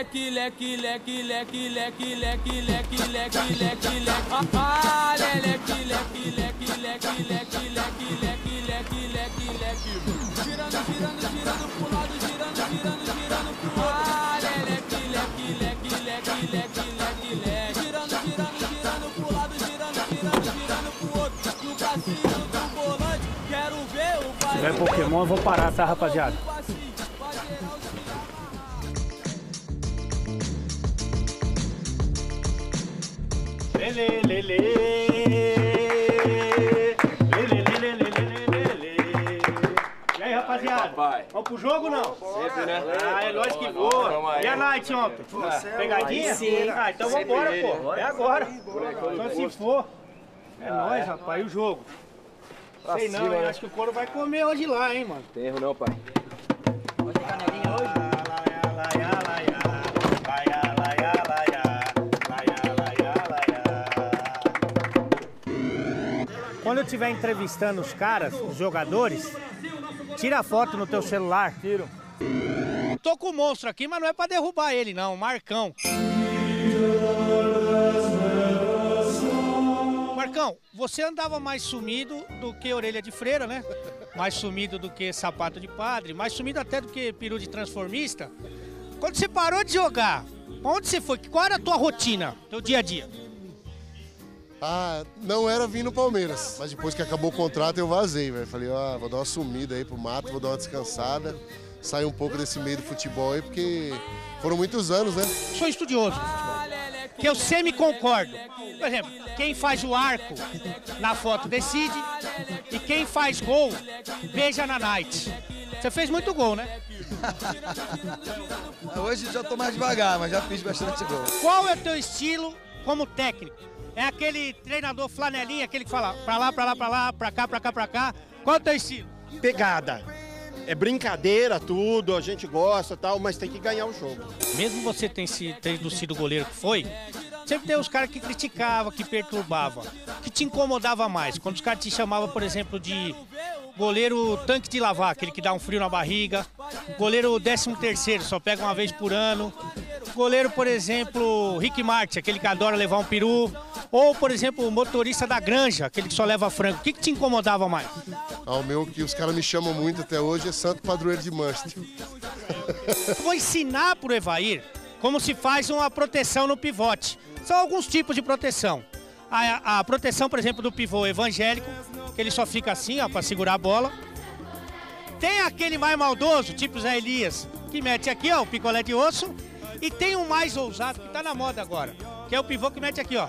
leque, leque, leque, leque, leque, leque, leque, leque, leque, leque. Ah, leque, leque, leque, leque, leque, leque, leque, leque, leque, leque. Girando, girando, girando pro lado, girando, girando, girando pro outro. Ah, leque, leque, leque, leque, leque, leque, leque. Girando, girando, girando pro lado, girando, girando, girando pro outro. No passinho do volante, quero ver o Se tiver Pokémon, eu vou parar, tá, rapaziada? Lele, lele. Lele, lele, lele, lele. E aí, rapaziada? Vamos pro jogo ou não? Sempre, né? Ah, é lógico que voa. E a night ontem? Pegadinha? Ah, então vambora, pô. É agora. Só se for. É nóis, rapaz. E o jogo? Sei não, hein? né? Acho que o couro vai comer hoje lá, hein, mano. Tem erro não, pai. Estiver entrevistando os caras, os jogadores, tira a foto no teu celular. Tiro. Tô com o monstro aqui, mas não é pra derrubar ele, não. Marcão. Marcão, você andava mais sumido do que orelha de freira, né? Mais sumido do que sapato de padre, mais sumido até do que peru de transformista. Quando você parou de jogar, onde você foi? Qual era a tua rotina, teu dia a dia? Ah, não era vir no Palmeiras. Mas depois que acabou o contrato, eu vazei, velho. Falei, ó, vou dar uma sumida aí pro mato, vou dar uma descansada. Sair um pouco desse meio do futebol aí, porque foram muitos anos, né? sou estudioso futebol. Que eu sempre concordo. Por exemplo, quem faz o arco na foto decide e quem faz gol beija na night. Você fez muito gol, né? Hoje já tô mais devagar, mas já fiz bastante gol. Qual é o teu estilo como técnico? É aquele treinador flanelinha, aquele que fala pra lá, pra lá, pra lá, pra cá, pra cá, pra cá. Qual é o teu estilo? pegada. É brincadeira, tudo, a gente gosta tal, mas tem que ganhar o jogo. Mesmo você tendo sido, goleiro que foi, sempre tem os caras que criticavam, que perturbavam, que te incomodava mais. Quando os caras te chamavam, por exemplo, de goleiro tanque de lavar, aquele que dá um frio na barriga, goleiro 13 terceiro, só pega uma vez por ano, goleiro, por exemplo, Rick Martin, aquele que adora levar um peru, ou, por exemplo, o motorista da granja, aquele que só leva frango. O que, que te incomodava mais? Ah, o meu que os caras me chamam muito até hoje é Santo Padroeiro de Manchester. Vou ensinar pro Evair como se faz uma proteção no pivote. São alguns tipos de proteção. A, a proteção, por exemplo, do pivô evangélico, que ele só fica assim, ó, para segurar a bola. Tem aquele mais maldoso, tipo Zé Elias, que mete aqui, ó, o picolé de osso. E tem um mais ousado, que tá na moda agora, que é o pivô que mete aqui, ó.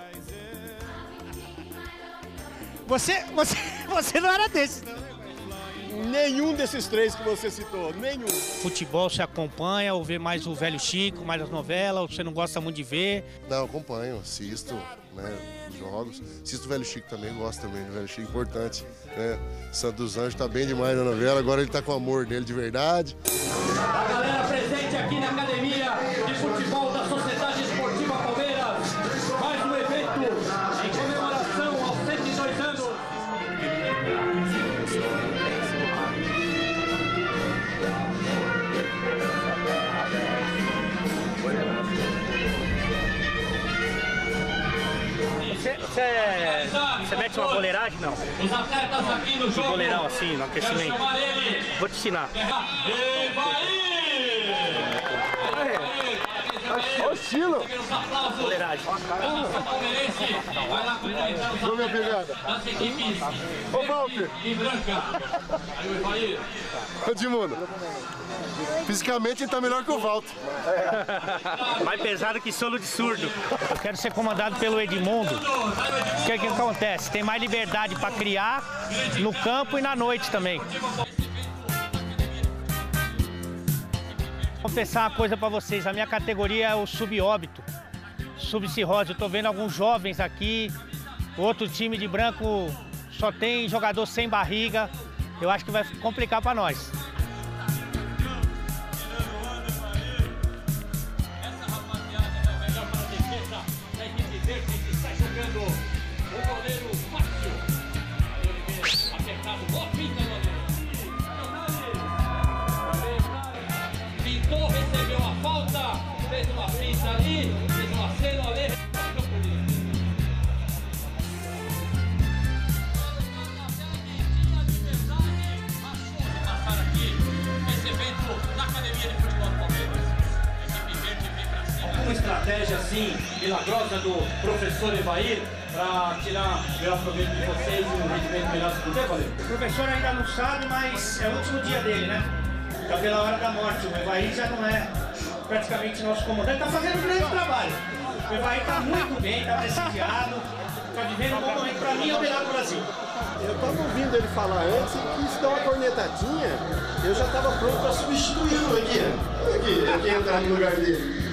Você, você, você não era desse, não. Nenhum desses três que você citou, nenhum. Futebol você acompanha, ou vê mais o velho Chico, mais as novelas, ou você não gosta muito de ver. Não, eu acompanho, assisto, né, jogos. Assisto o Velho Chico também, gosto também do Velho Chico, importante. Né? Santo dos Anjos tá bem demais na novela, agora ele tá com o amor dele de verdade. A galera É, você mete uma boleiragem? Não. Um goleirão assim, no aquecimento. Vou te ensinar. Estilo! Os aplausos palmeirense. Vai lá Ô, minha pegada. das equipes Ô, Walter! em branca. Aí o Evair. Ô, Dimundo. Fisicamente ele tá melhor que o Walter. Mais pesado que solo de surdo. Eu quero ser comandado pelo Edmundo. O que, que acontece? Tem mais liberdade para criar no campo e na noite também. Confessar uma coisa para vocês. A minha categoria é o subóbito, subcirrose. Eu tô vendo alguns jovens aqui. Outro time de branco só tem jogador sem barriga. Eu acho que vai complicar para nós. Estratégia assim, milagrosa do professor Evair para tirar o melhor proveito de vocês e um rendimento melhor do que Valeu? O professor ainda não sabe, mas é o último dia dele, né? Tá pela hora da morte. O Evaí já não é praticamente nosso comandante. Tá fazendo um grande trabalho. O Evaí tá muito bem, tá prestigiado. Tá vivendo um bom momento. Pra mim é o melhor do Brasil. Eu tava ouvindo ele falar antes e quis dar uma cornetadinha. Eu já tava pronto para substituí-lo aqui. Aqui, aqui entrar no lugar dele.